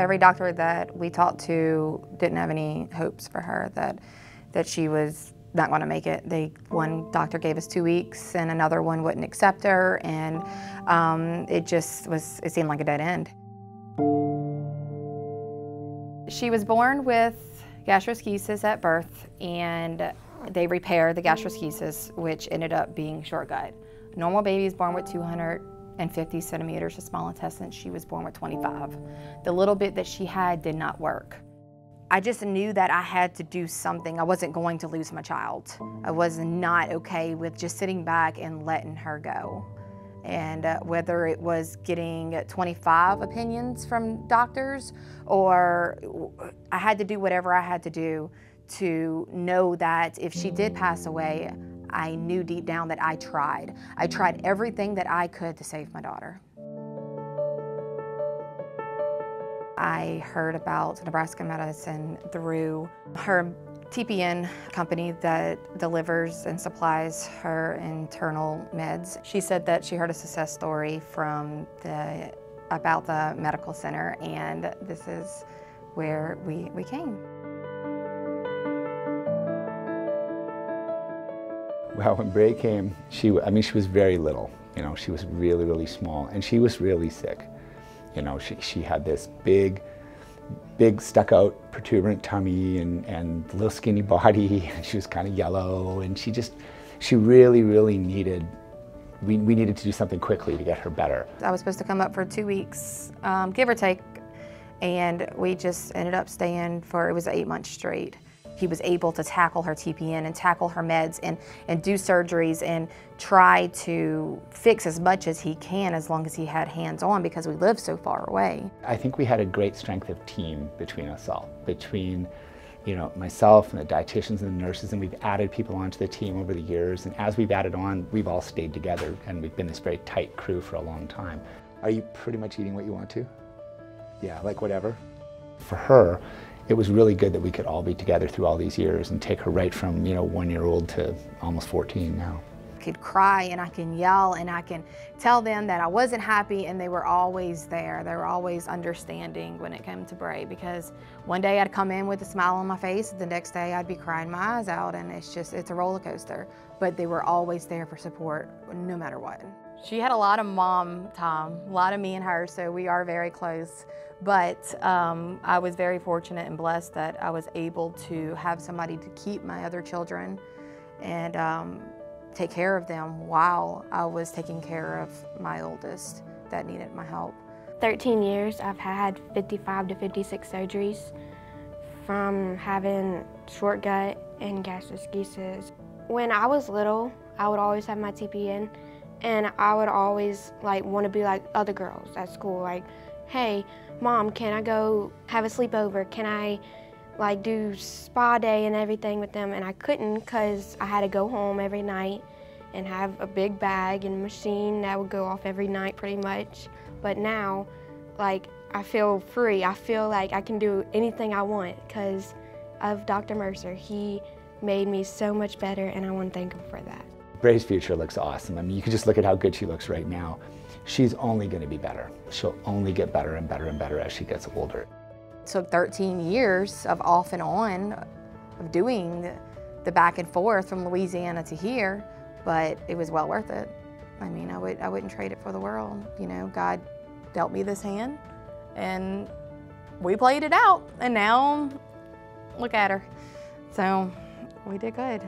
Every doctor that we talked to didn't have any hopes for her that that she was not going to make it. They one doctor gave us two weeks, and another one wouldn't accept her, and um, it just was. It seemed like a dead end. She was born with gastroschisis at birth, and they repaired the gastroschisis, which ended up being short gut. Normal baby is born with 250 centimeters of small intestine. She was born with 25. The little bit that she had did not work. I just knew that I had to do something. I wasn't going to lose my child. I was not okay with just sitting back and letting her go. And uh, whether it was getting 25 opinions from doctors or I had to do whatever I had to do to know that if she did pass away, I knew deep down that I tried. I tried everything that I could to save my daughter. I heard about Nebraska Medicine through her TPN company that delivers and supplies her internal meds. She said that she heard a success story from the about the medical center and this is where we, we came. Well, when Bray came, she, I mean, she was very little. You know, she was really, really small, and she was really sick. You know, she, she had this big, big stuck-out protuberant tummy and, and little skinny body, and she was kind of yellow, and she just, she really, really needed, we, we needed to do something quickly to get her better. I was supposed to come up for two weeks, um, give or take, and we just ended up staying for, it was eight months straight he was able to tackle her TPN and tackle her meds and, and do surgeries and try to fix as much as he can as long as he had hands on because we live so far away. I think we had a great strength of team between us all, between you know, myself and the dietitians and the nurses, and we've added people onto the team over the years. And as we've added on, we've all stayed together, and we've been this very tight crew for a long time. Are you pretty much eating what you want to? Yeah, like whatever. For her, it was really good that we could all be together through all these years and take her right from, you know, one year old to almost 14 now. Could cry and I can yell and I can tell them that I wasn't happy and they were always there. They were always understanding when it came to Bray because one day I'd come in with a smile on my face, the next day I'd be crying my eyes out and it's just, it's a roller coaster. But they were always there for support no matter what. She had a lot of mom time, a lot of me and her, so we are very close. But um, I was very fortunate and blessed that I was able to have somebody to keep my other children and um, take care of them while I was taking care of my oldest that needed my help. 13 years, I've had 55 to 56 surgeries from having short gut and gastroschisis. When I was little, I would always have my TPN and I would always like want to be like other girls at school like hey mom can I go have a sleepover can I like do spa day and everything with them and I couldn't because I had to go home every night and have a big bag and machine that would go off every night pretty much but now like I feel free I feel like I can do anything I want because of Dr. Mercer he made me so much better and I want to thank him for that Bray's future looks awesome. I mean, you can just look at how good she looks right now. She's only going to be better. She'll only get better and better and better as she gets older. Took 13 years of off and on of doing the back and forth from Louisiana to here, but it was well worth it. I mean, I, would, I wouldn't trade it for the world. You know, God dealt me this hand and we played it out and now look at her. So we did good.